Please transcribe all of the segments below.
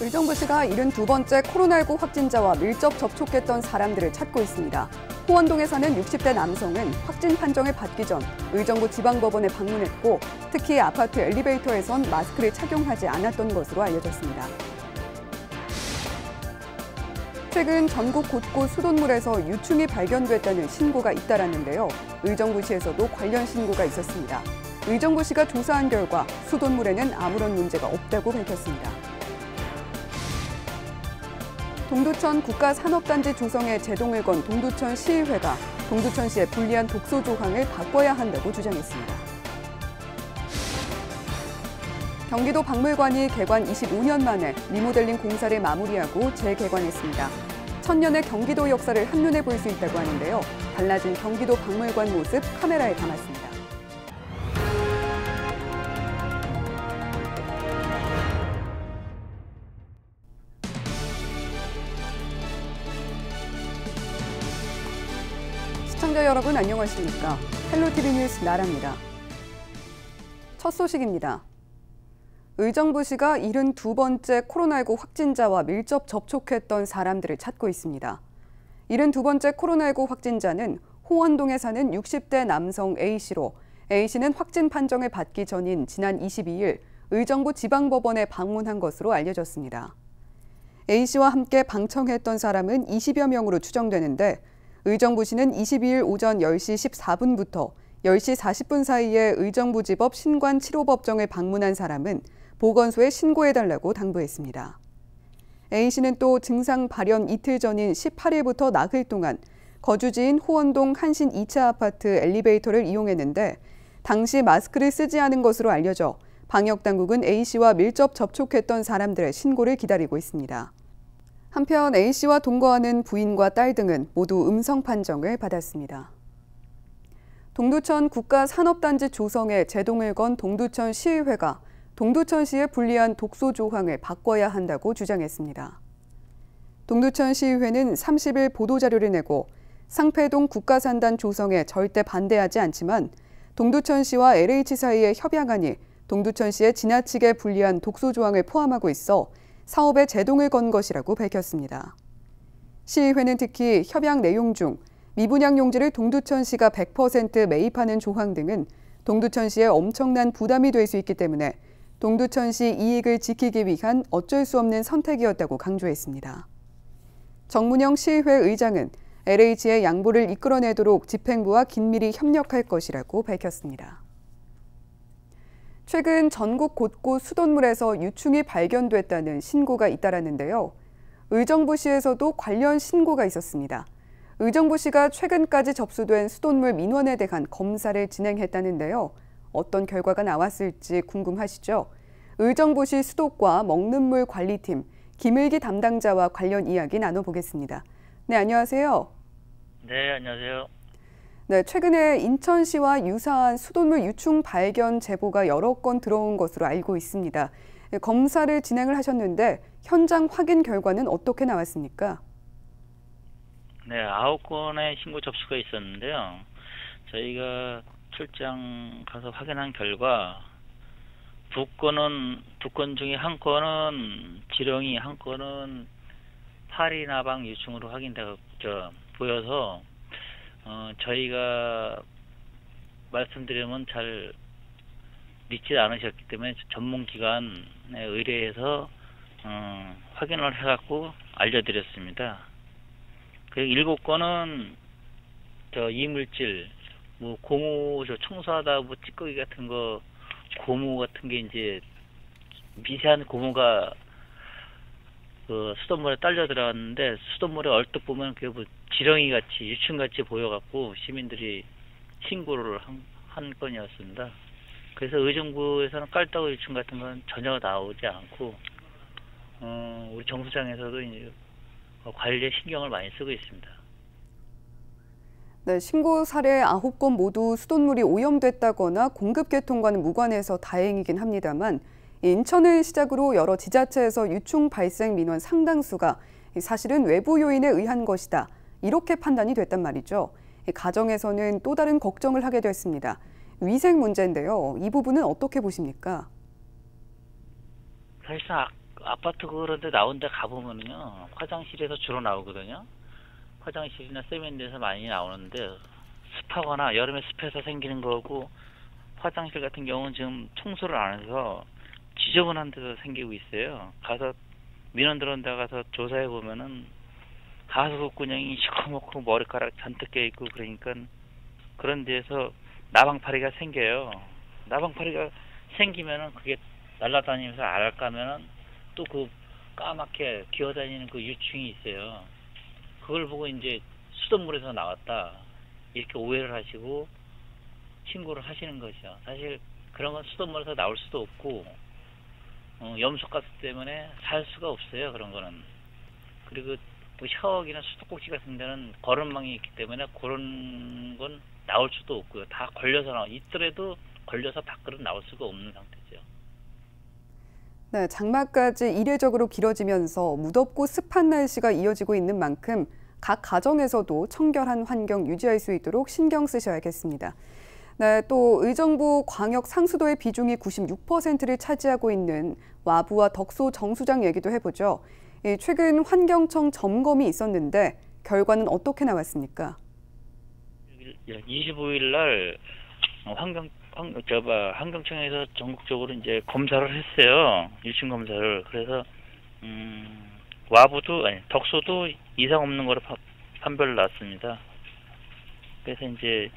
의정부시가 72번째 코로나19 확진자와 밀접 접촉했던 사람들을 찾고 있습니다. 호원동에 사는 60대 남성은 확진 판정을 받기 전 의정부 지방법원에 방문했고 특히 아파트 엘리베이터에선 마스크를 착용하지 않았던 것으로 알려졌습니다. 최근 전국 곳곳 수돗물에서 유충이 발견됐다는 신고가 잇따랐는데요. 의정부시에서도 관련 신고가 있었습니다. 의정부시가 조사한 결과 수돗물에는 아무런 문제가 없다고 밝혔습니다. 동두천 국가산업단지 조성에 제동을 건 동두천 시의회가 동두천시의 불리한 독소 조항을 바꿔야 한다고 주장했습니다. 경기도 박물관이 개관 25년 만에 리모델링 공사를 마무리하고 재개관했습니다. 천년의 경기도 역사를 한눈에 볼 수 있다고 하는데요. 달라진 경기도 박물관 모습 카메라에 담았습니다. 시청자 여러분 안녕하십니까? 헬로티비 뉴스 나라입니다. 첫 소식입니다. 의정부시가 72번째 코로나19 확진자와 밀접 접촉했던 사람들을 찾고 있습니다. 72번째 코로나19 확진자는 호원동에 사는 60대 남성 A씨로 A씨는 확진 판정을 받기 전인 지난 22일 의정부 지방법원에 방문한 것으로 알려졌습니다. A씨와 함께 방청했던 사람은 20여 명으로 추정되는데 의정부시는 22일 오전 10시 14분부터 10시 40분 사이에 의정부지법 신관치료법정을 방문한 사람은 보건소에 신고해달라고 당부했습니다. A씨는 또 증상 발현 이틀 전인 18일부터 나흘 동안 거주지인 호원동 한신 2차 아파트 엘리베이터를 이용했는데 당시 마스크를 쓰지 않은 것으로 알려져 방역당국은 A씨와 밀접 접촉했던 사람들의 신고를 기다리고 있습니다. 한편 A씨와 동거하는 부인과 딸 등은 모두 음성 판정을 받았습니다. 동두천 국가산업단지 조성에 제동을 건 동두천 시의회가 동두천시의 불리한 독소 조항을 바꿔야 한다고 주장했습니다. 동두천 시의회는 30일 보도자료를 내고 상패동 국가산단 조성에 절대 반대하지 않지만 동두천시와 LH 사이의 협약안이 동두천시에 지나치게 불리한 독소 조항을 포함하고 있어 사업에 제동을 건 것이라고 밝혔습니다. 시의회는 특히 협약 내용 중 미분양 용지를 동두천시가 100% 매입하는 조항 등은 동두천시에 엄청난 부담이 될 수 있기 때문에 동두천시 이익을 지키기 위한 어쩔 수 없는 선택이었다고 강조했습니다. 정문영 시의회 의장은 LH의 양보를 이끌어내도록 집행부와 긴밀히 협력할 것이라고 밝혔습니다. 최근 전국 곳곳 수돗물에서 유충이 발견됐다는 신고가 잇따랐는데요. 의정부시에서도 관련 신고가 있었습니다. 의정부시가 최근까지 접수된 수돗물 민원에 대한 검사를 진행했다는데요. 어떤 결과가 나왔을지 궁금하시죠? 의정부시 수도과 먹는 물 관리팀 김일기 담당자와 관련 이야기 나눠보겠습니다. 네, 안녕하세요. 네, 안녕하세요. 네, 최근에 인천시와 유사한 수돗물 유충 발견 제보가 여러 건 들어온 것으로 알고 있습니다. 네, 검사를 진행을 하셨는데 현장 확인 결과는 어떻게 나왔습니까? 네, 아홉 건의 신고 접수가 있었는데요. 저희가 출장 가서 확인한 결과 두 건은 두 건 중에 한 건은 지렁이, 한 건은 파리나방 유충으로 확인되어 보여서 어, 저희가 말씀드리면 잘 믿지 않으셨기 때문에 전문기관에 의뢰해서 어, 확인을 해갖고 알려드렸습니다. 그리고 일곱 건은 저 이물질, 뭐 고무 저 청소하다 뭐 찌꺼기 같은 거 고무 같은 게 이제 미세한 고무가 그 수돗물에 딸려 들어갔는데 수돗물에 얼뜻 보면 그게 뭐 지렁이 같이 유충 같이 보여갖고 시민들이 신고를 한, 한 건이었습니다. 그래서 의정부에서는 깔따구 유충 같은 건 전혀 나오지 않고 어, 우리 정수장에서도 이제 관리에 신경을 많이 쓰고 있습니다. 네, 신고 사례 9건 모두 수돗물이 오염됐다거나 공급 개통과는 무관해서 다행이긴 합니다만 인천을 시작으로 여러 지자체에서 유충 발생 민원 상당수가 사실은 외부 요인에 의한 것이다. 이렇게 판단이 됐단 말이죠. 가정에서는 또 다른 걱정을 하게 됐습니다. 위생 문제인데요. 이 부분은 어떻게 보십니까? 사실상 아 파트 그런데 나온 데 가보면요. 화장실에서 주로 나오거든요. 화장실이나 세면대에서 많이 나오는데 습하거나 여름에 습해서 생기는 거고 화장실 같은 경우는 지금 청소를 안 해서 지저분한 데서 생기고 있어요. 가서 민원들은 데 가서 조사해 보면은 하수구kun형이 시커멓고 머리카락 잔뜩 껴 있고 그러니까 그런 데에서 나방파리가 생겨요. 나방파리가 생기면은 그게 날아다니면서 알까면은 또 그 까맣게 기어다니는 그 유충이 있어요. 그걸 보고 이제 수돗물에서 나왔다 이렇게 오해를 하시고 신고를 하시는 것이죠. 사실 그런 건 수돗물에서 나올 수도 없고 어, 염소가스 때문에 살 수가 없어요. 그런 거는 그리고 뭐 샤워기나 수도꼭지 같은 데는 거름망이 있기 때문에 그런 건 나올 수도 없고요. 다 걸려서 나와 있더라도 걸려서 밖으로 나올 수가 없는 상태죠. 네, 장마까지 이례적으로 길어지면서 무덥고 습한 날씨가 이어지고 있는 만큼 각 가정에서도 청결한 환경 유지할 수 있도록 신경 쓰셔야겠습니다. 네, 또 의정부 광역 상수도의 비중이 96%를 차지하고 있는 와부와 덕소 정수장 얘기도 해보죠. 최근 환경청 점검이 있었는데 결과는 어떻게 나왔습니까? 25일 날 환경 환, 저봐 환경청에서 전국적으로 이제 검사를 했어요. 유심 검사를. 그래서 음, 와부도 아니 덕소도 이상 없는 거로 파, 판별 났습니다. 그래서 이제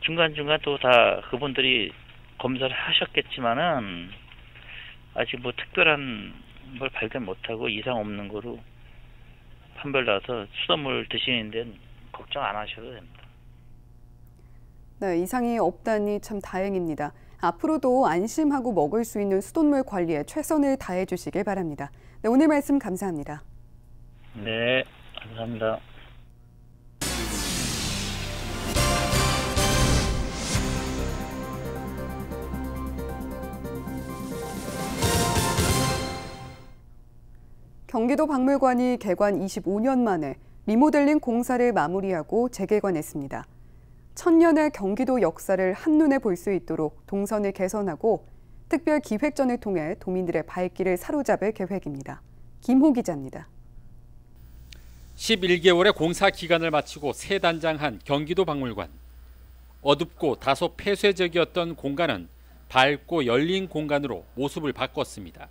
중간 중간 또 다 그분들이 검사를 하셨겠지만은 아직 뭐 특별한 걸 발견 못하고 이상 없는 거로 판별 나서 수돗물 드시는 데는 걱정 안 하셔도 됩니다. 네, 이상이 없다니 참 다행입니다. 앞으로도 안심하고 먹을 수 있는 수돗물 관리에 최선을 다해 주시길 바랍니다. 네, 오늘 말씀 감사합니다. 네, 감사합니다. 경기도 박물관이 개관 25년 만에 리모델링 공사를 마무리하고 재개관했습니다. 천년의 경기도 역사를 한눈에 볼 수 있도록 동선을 개선하고 특별 기획전을 통해 도민들의 발길을 사로잡을 계획입니다. 김호 기자입니다. 11개월의 공사 기간을 마치고 새 단장한 경기도 박물관. 어둡고 다소 폐쇄적이었던 공간은 밝고 열린 공간으로 모습을 바꿨습니다.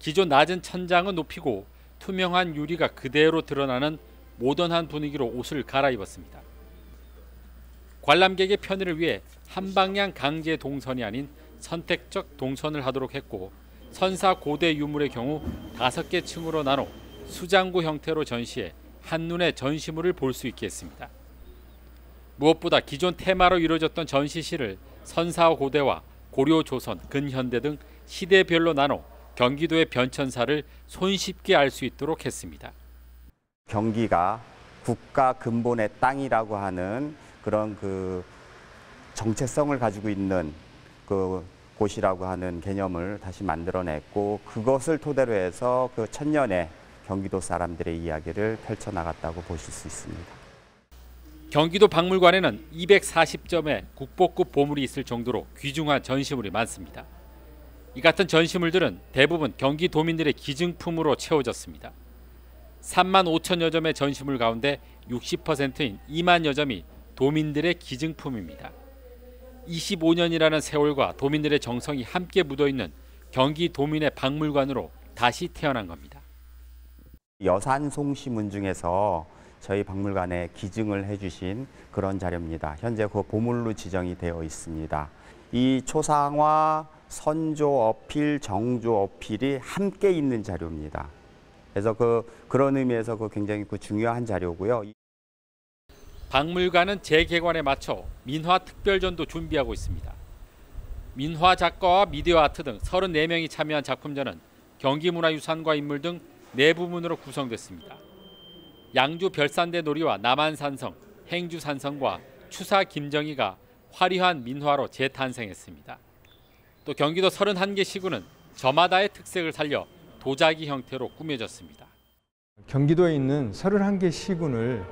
기존 낮은 천장은 높이고 투명한 유리가 그대로 드러나는 모던한 분위기로 옷을 갈아입었습니다. 관람객의 편의를 위해 한방향 강제 동선이 아닌 선택적 동선을 하도록 했고 선사 고대 유물의 경우 다섯 개 층으로 나눠 수장구 형태로 전시해 한눈에 전시물을 볼 수 있게 했습니다. 무엇보다 기존 테마로 이루어졌던 전시실을 선사 고대와 고려 조선, 근현대 등 시대별로 나눠 경기도의 변천사를 손쉽게 알 수 있도록 했습니다. 경기가 국가 근본의 땅이라고 하는 그런 그 정체성을 가지고 있는 그 곳이라고 하는 개념을 다시 만들어냈고 그것을 토대로 해서 그 천년의 경기도 사람들의 이야기를 펼쳐나갔다고 보실 수 있습니다. 경기도 박물관에는 240점의 국보급 보물이 있을 정도로 귀중한 전시물이 많습니다. 이 같은 전시물들은 대부분 경기도민들의 기증품으로 채워졌습니다. 3만 5천여 점의 전시물 가운데 60%인 2만여 점이 도민들의 기증품입니다. 25년이라는 세월과 도민들의 정성이 함께 묻어있는 경기 도민의 박물관으로 다시 태어난 겁니다. 여산 송시문 중에서 저희 박물관에 기증을 해주신 그런 자료입니다. 현재 그 보물로 지정이 되어 있습니다. 이 초상화, 선조 어필, 정조 어필이 함께 있는 자료입니다. 그래서 그 그런 의미에서 그 굉장히 그 중요한 자료고요. 박물관은 재개관에 맞춰 민화 특별전도 준비하고 있습니다. 민화 작가와 미디어 아트 등 34명이 참여한 작품전은 경기문화유산과 인물 등 네 부문으로 구성됐습니다. 양주 별산대 놀이와 남한산성, 행주산성과 추사 김정희가 화려한 민화로 재탄생했습니다. 또 경기도 31개 시군은 저마다의 특색을 살려 도자기 형태로 꾸며졌습니다. 경기도에 있는 31개 시군을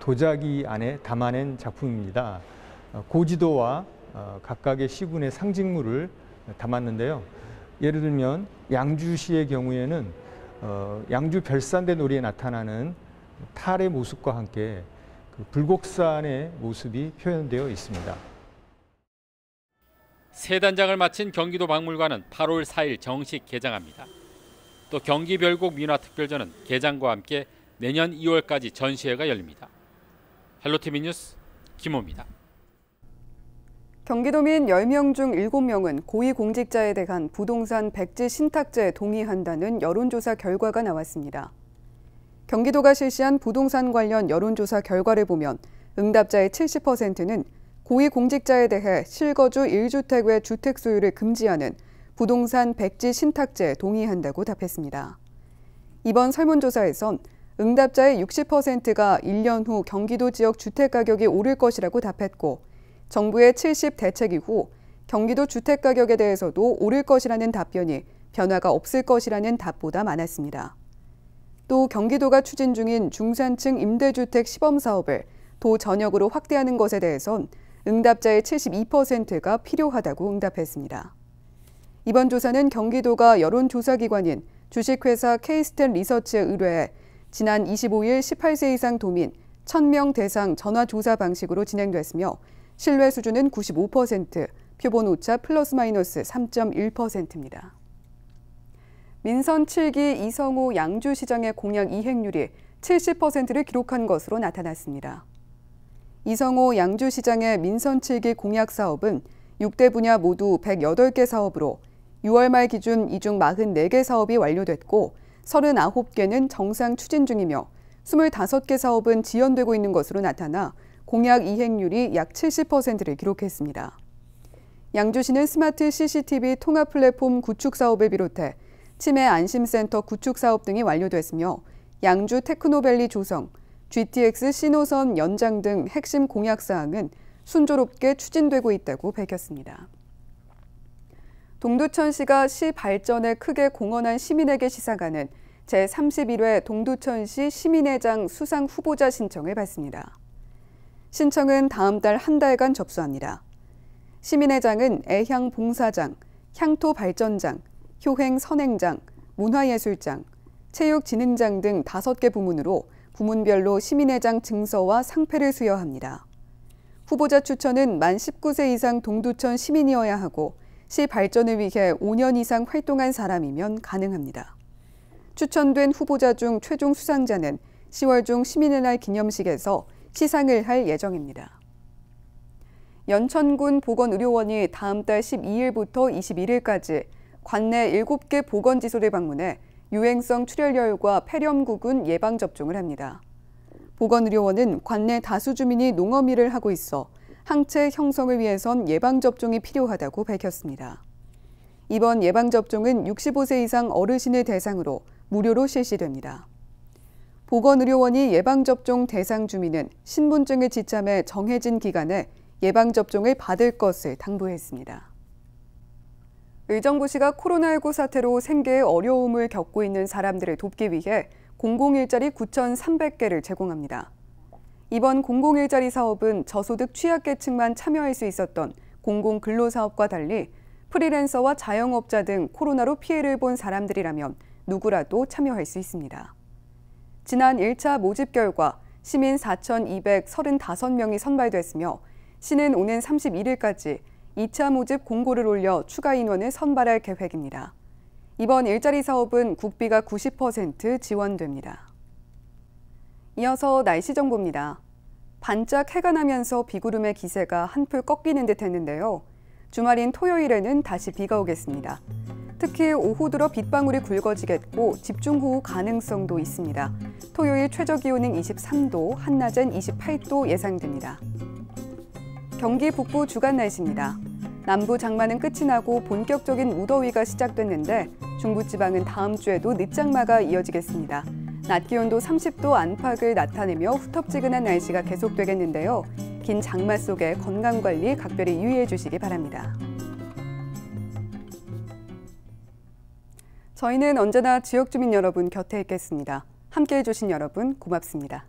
도자기 안에 담아낸 작품입니다. 어, 고지도와 어, 각각의 시군의 상징물을 담았는데요. 예를 들면 양주시의 경우에는 어, 양주 별산대 놀이에 나타나는 탈의 모습과 함께 그 불곡산의 모습이 표현되어 있습니다. 새 단장을 마친 경기도 박물관은 8월 4일 정식 개장합니다. 또 경기 별곡 민화특별전은 개장과 함께 내년 2월까지 전시회가 열립니다. 헬로티비 뉴스 김호입니다. 경기도민 10명 중 7명은 고위공직자에 대한 부동산 백지 신탁제에 동의한다는 여론조사 결과가 나왔습니다. 경기도가 실시한 부동산 관련 여론조사 결과를 보면 응답자의 70%는 고위공직자에 대해 실거주 1주택 외 주택 소유를 금지하는 부동산 백지 신탁제에 동의한다고 답했습니다. 이번 설문조사에선 응답자의 60%가 1년 후 경기도 지역 주택 가격이 오를 것이라고 답했고 정부의 70 대책 이후 경기도 주택 가격에 대해서도 오를 것이라는 답변이 변화가 없을 것이라는 답보다 많았습니다. 또 경기도가 추진 중인 중산층 임대주택 시범 사업을 도 전역으로 확대하는 것에 대해선 응답자의 72%가 필요하다고 응답했습니다. 이번 조사는 경기도가 여론조사기관인 주식회사 케이스텐 리서치에 의뢰해 지난 25일 18세 이상 도민 1000명 대상 전화조사 방식으로 진행됐으며 신뢰 수준은 95%, 표본 오차 플러스 마이너스 3.1%입니다. 민선 7기 이성호 양주시장의 공약 이행률이 70%를 기록한 것으로 나타났습니다. 이성호 양주시장의 민선 7기 공약 사업은 6대 분야 모두 108개 사업으로 6월 말 기준 이 중 44개 사업이 완료됐고 39개는 정상 추진 중이며 25개 사업은 지연되고 있는 것으로 나타나 공약 이행률이 약 70%를 기록했습니다. 양주시는 스마트 CCTV 통합 플랫폼 구축 사업을 비롯해 치매 안심센터 구축 사업 등이 완료됐으며 양주 테크노밸리 조성, GTX 신호선 연장 등 핵심 공약 사항은 순조롭게 추진되고 있다고 밝혔습니다. 동두천시가 시 발전에 크게 공헌한 시민에게 시상하는 제31회 동두천시 시민회장 수상 후보자 신청을 받습니다. 신청은 다음 달 한 달간 접수합니다. 시민회장은 애향 봉사장, 향토 발전장, 효행 선행장, 문화예술장, 체육진흥장 등 다섯 개 부문으로 부문별로 시민회장 증서와 상패를 수여합니다. 후보자 추천은 만 19세 이상 동두천 시민이어야 하고 시 발전을 위해 5년 이상 활동한 사람이면 가능합니다. 추천된 후보자 중 최종 수상자는 10월 중 시민의 날 기념식에서 시상을 할 예정입니다. 연천군 보건의료원이 다음 달 12일부터 21일까지 관내 7개 보건지소를 방문해 유행성 출혈열과 폐렴구군 예방접종을 합니다. 보건의료원은 관내 다수 주민이 농어밀을 하고 있어 항체 형성을 위해선 예방접종이 필요하다고 밝혔습니다. 이번 예방접종은 65세 이상 어르신을 대상으로 무료로 실시됩니다. 보건의료원이 예방접종 대상 주민은 신분증을 지참해 정해진 기간에 예방접종을 받을 것을 당부했습니다. 의정부시가 코로나19 사태로 생계에 어려움을 겪고 있는 사람들을 돕기 위해 공공일자리 9,300개를 제공합니다. 이번 공공일자리 사업은 저소득 취약계층만 참여할 수 있었던 공공근로사업과 달리 프리랜서와 자영업자 등 코로나로 피해를 본 사람들이라면 누구라도 참여할 수 있습니다. 지난 1차 모집 결과 시민 4,235명이 선발됐으며 시는 오는 31일까지 2차 모집 공고를 올려 추가 인원을 선발할 계획입니다. 이번 일자리 사업은 국비가 90% 지원됩니다. 이어서 날씨 정보입니다. 반짝 해가 나면서 비구름의 기세가 한풀 꺾이는 듯 했는데요. 주말인 토요일에는 다시 비가 오겠습니다. 특히 오후 들어 빗방울이 굵어지겠고 집중호우 가능성도 있습니다. 토요일 최저 기온은 23도, 한낮엔 28도 예상됩니다. 경기 북부 주간 날씨입니다. 남부 장마는 끝이 나고 본격적인 무더위가 시작됐는데 중부지방은 다음 주에도 늦장마가 이어지겠습니다. 낮 기온도 30도 안팎을 나타내며 후텁지근한 날씨가 계속되겠는데요. 긴 장마 속에 건강관리 각별히 유의해 주시기 바랍니다. 저희는 언제나 지역 주민 여러분 곁에 있겠습니다. 함께해 주신 여러분 고맙습니다.